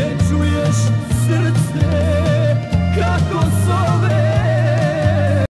It's